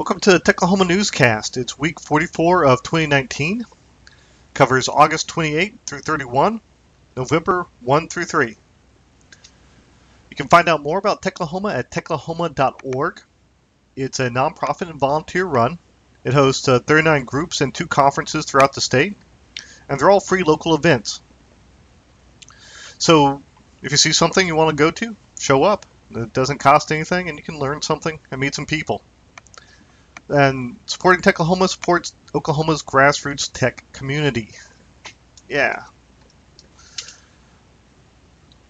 Welcome to the Techlahoma Newscast. It's week 44 of 2019. Covers August 28 through 31, November 1 through 3. You can find out more about Techlahoma at techlahoma.org. It's a nonprofit and volunteer run. It hosts uh, 39 groups and two conferences throughout the state, and they're all free local events. So if you see something you want to go to, show up. It doesn't cost anything, and you can learn something and meet some people. And supporting Techlahoma supports Oklahoma's grassroots tech community. Yeah.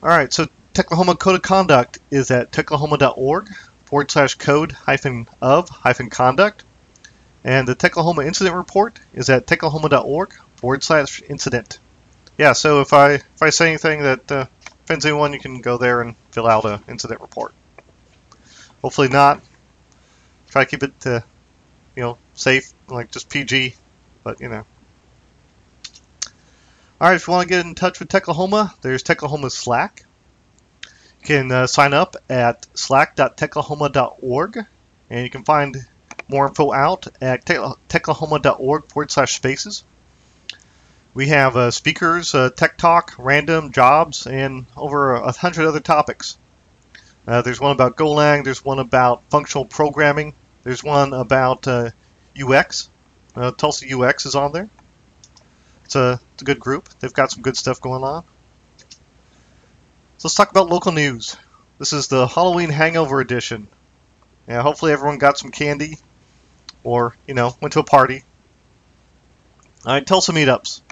All right, so Techlahoma Code of Conduct is at techlahoma.org forward slash code hyphen of hyphen conduct. And the Techlahoma Incident Report is at techlahoma.org forward slash incident. Yeah, so if I if I say anything that uh, offends anyone, you can go there and fill out an incident report. Hopefully not. Try to keep it to you know, safe, like just PG, but you know. All right, if you want to get in touch with Techlahoma, there's Techlahoma Slack. You can uh, sign up at slack.techlahoma.org, and you can find more info out at techlahoma.org forward slash spaces. We have uh, speakers, uh, tech talk, random jobs, and over a hundred other topics. Uh, there's one about Golang, there's one about functional programming, there's one about uh, UX. Uh, Tulsa UX is on there. It's a, it's a good group. They've got some good stuff going on. So let's talk about local news. This is the Halloween Hangover Edition. Yeah, hopefully everyone got some candy or, you know, went to a party. All right, Tulsa meetups.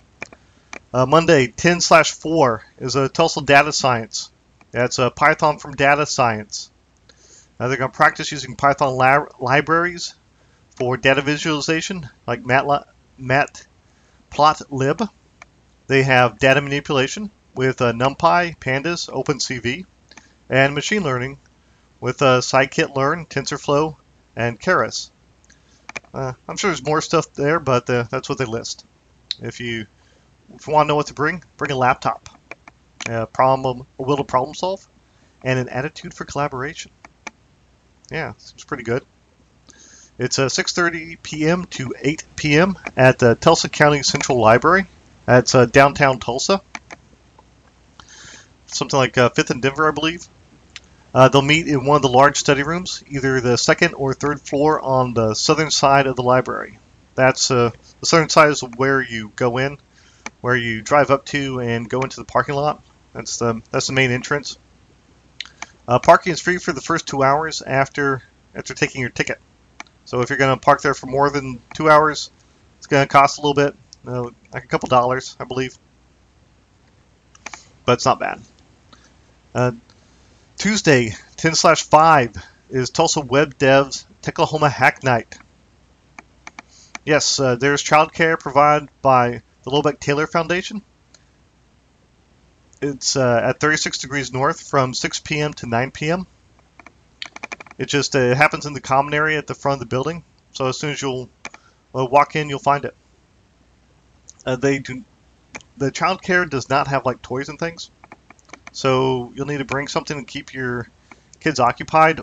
Uh, Monday, 10 slash 4 is a Tulsa Data Science. That's a Python from Data Science. Uh, they're going to practice using Python libraries for data visualization, like Matplotlib. They have data manipulation with uh, NumPy, Pandas, OpenCV, and machine learning with uh, scikit-learn, TensorFlow, and Keras. Uh, I'm sure there's more stuff there, but uh, that's what they list. If you if you want to know what to bring, bring a laptop, a problem, a will to problem solve, and an attitude for collaboration. Yeah, seems pretty good. It's uh, 6.30 p.m. to 8 p.m. at the Tulsa County Central Library. That's uh, downtown Tulsa. Something like uh, 5th and Denver, I believe. Uh, they'll meet in one of the large study rooms, either the second or third floor on the southern side of the library. That's uh, the southern side is where you go in, where you drive up to and go into the parking lot. That's the that's the main entrance. Uh, parking is free for the first two hours after after taking your ticket. So if you're going to park there for more than two hours, it's going to cost a little bit, uh, like a couple dollars, I believe. But it's not bad. Uh, Tuesday, 10 slash 5 is Tulsa Web Devs Techlahoma Hack Night. Yes, uh, there's childcare provided by the Lobeck Taylor Foundation. It's uh, at 36 degrees north from 6 p.m. to 9 p.m. It just uh, happens in the common area at the front of the building. So as soon as you'll uh, walk in, you'll find it. Uh, they do. The child care does not have like toys and things, so you'll need to bring something to keep your kids occupied,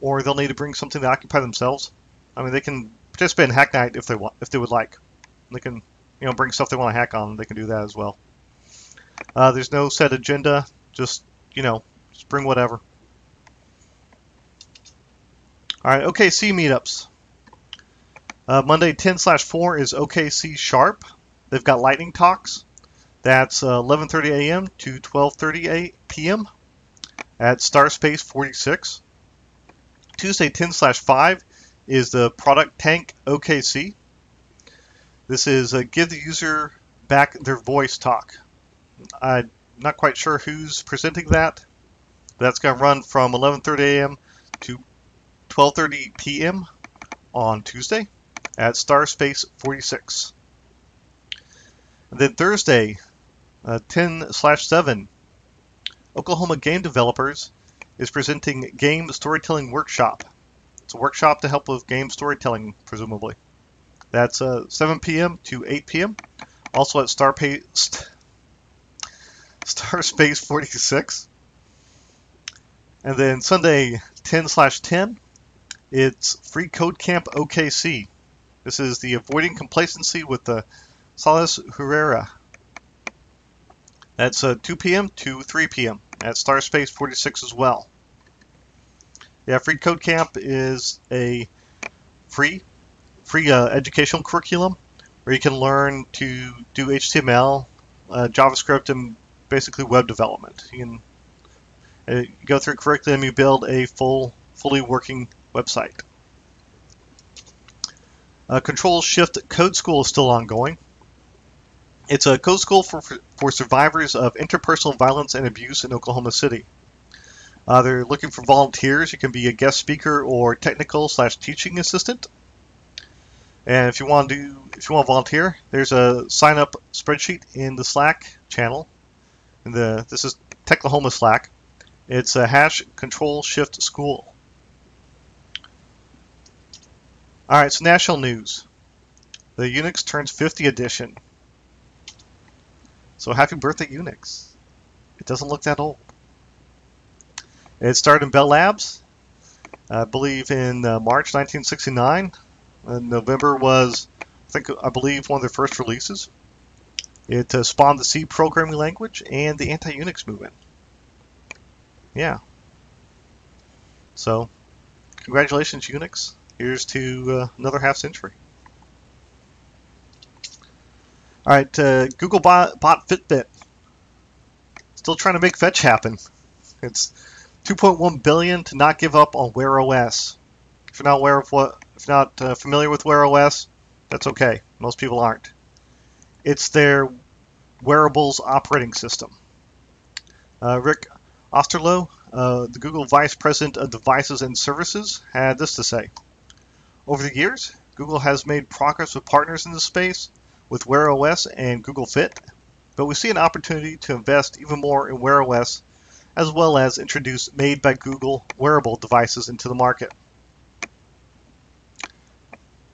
or they'll need to bring something to occupy themselves. I mean, they can participate in Hack Night if they want, if they would like. They can, you know, bring stuff they want to hack on. They can do that as well. Uh, there's no set agenda. Just, you know, just bring whatever. All right, OKC meetups. Uh, Monday 10 slash 4 is OKC Sharp. They've got lightning talks. That's 11:30 uh, a.m. to 12:30 p.m. at Starspace 46. Tuesday 10 slash 5 is the Product Tank OKC. This is a give the user back their voice talk. I'm not quite sure who's presenting that. That's going to run from 11:30 a.m. to 12:30 p.m. on Tuesday at Starspace 46. And then Thursday, uh, 10 slash 7, Oklahoma Game Developers is presenting Game Storytelling Workshop. It's a workshop to help with game storytelling, presumably. That's uh, 7 p.m. to 8 p.m. Also at Starspace Starspace 46. And then Sunday 10 slash 10 It's Free Code Camp OKC. This is the Avoiding Complacency with the Salas Herrera. That's uh, 2 p.m. to 3 p.m. at Starspace 46 as well. Yeah, Free Code Camp is a free free uh, educational curriculum where you can learn to do HTML, uh, JavaScript, and basically web development. You can uh, go through curriculum, you build a full, fully working website. Uh, Control Shift Code School is still ongoing. It's a code school for, for survivors of interpersonal violence and abuse in Oklahoma City. Uh, they're looking for volunteers. You can be a guest speaker or technical slash teaching assistant. And if you want to do, if you want to volunteer, there's a sign up spreadsheet in the Slack channel. The this is Techlahoma Slack. It's a hash control shift school. All right, so national news. The Unix turns 50 edition. So happy birthday, Unix. It doesn't look that old. It started in Bell Labs, I believe in uh, March 1969. And November was, I think, I believe, one of their first releases. It uh, spawned the C programming language and the anti-Unix movement. Yeah. So, congratulations, Unix. Here's to uh, another half century. All right, uh, Google bought Fitbit. Still trying to make fetch happen. It's 2.1 billion to not give up on Wear OS. If you're not aware of what, if you're not uh, familiar with Wear OS, that's okay. Most people aren't. It's their wearables operating system. Uh, Rick Osterloh, uh, the Google Vice President of Devices and Services, had this to say. Over the years, Google has made progress with partners in the space with Wear OS and Google Fit, but we see an opportunity to invest even more in Wear OS as well as introduce made by Google wearable devices into the market.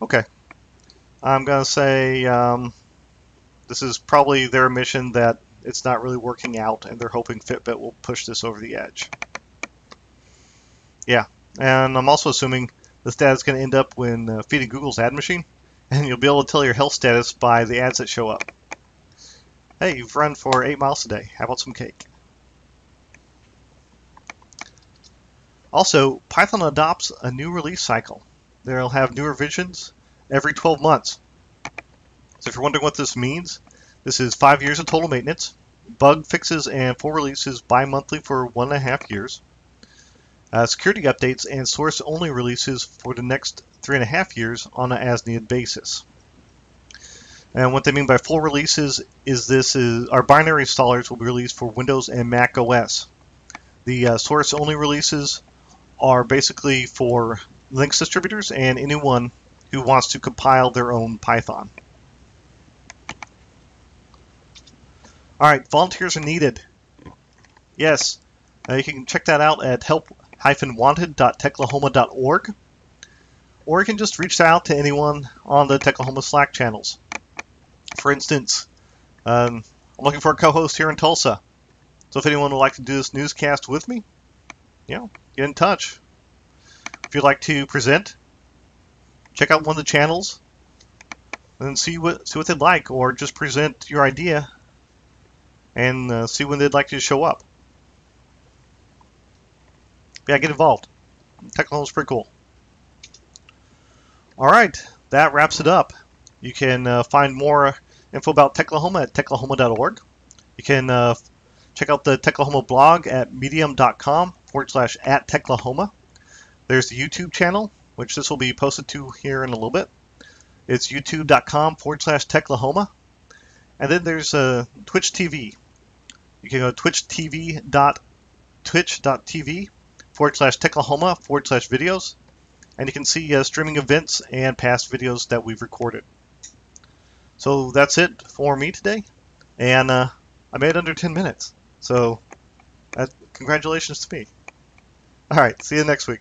Okay, I'm going to say um, this is probably their mission that it's not really working out and they're hoping Fitbit will push this over the edge. Yeah, and I'm also assuming this data is going to end up when uh, feeding Google's ad machine and you'll be able to tell your health status by the ads that show up. Hey, you've run for eight miles today. How about some cake? Also, Python adopts a new release cycle. They'll have new revisions every 12 months. So if you're wondering what this means, this is five years of total maintenance, bug fixes and full releases bi-monthly for one and a half years, uh, security updates and source-only releases for the next three and a half years on an as-needed basis. And what they mean by full releases is this is our binary installers will be released for Windows and Mac OS. The uh, source-only releases are basically for Linux distributors and anyone who wants to compile their own Python. All right, volunteers are needed. Yes, uh, you can check that out at help-wanted.techlahoma.org or you can just reach out to anyone on the Techlahoma Slack channels. For instance, um, I'm looking for a co-host here in Tulsa. So if anyone would like to do this newscast with me, you know, get in touch. If you'd like to present, check out one of the channels and see what see what they'd like, or just present your idea and uh, see when they'd like to show up. Yeah, get involved. Techlahoma's pretty cool. All right, that wraps it up. You can uh, find more info about Techlahoma at techlahoma.org. You can uh, check out the Techlahoma blog at medium.com forward slash at Techlahoma. There's the YouTube channel, which this will be posted to here in a little bit. It's youtube.com forward slash Techlahoma. And then there's uh, Twitch TV. You can go to twitchtv.twitch.tv forward slash Techlahoma forward slash videos and you can see uh, streaming events and past videos that we've recorded. So that's it for me today, and uh, I made under 10 minutes. So, uh, congratulations to me. All right, see you next week.